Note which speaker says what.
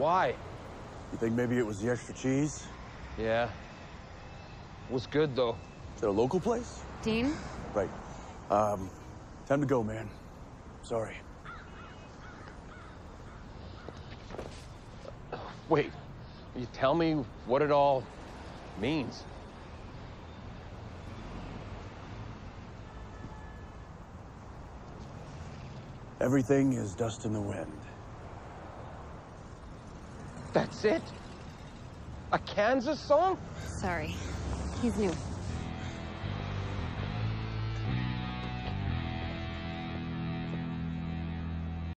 Speaker 1: Why?
Speaker 2: You think maybe it was the extra cheese?
Speaker 1: Yeah. Was good, though.
Speaker 2: Is it a local place?
Speaker 3: Dean?
Speaker 2: Right. Um, time to go, man. Sorry.
Speaker 1: Wait, you tell me what it all means.
Speaker 2: Everything is dust in the wind.
Speaker 1: That's it? A Kansas song?
Speaker 3: Sorry. He's new.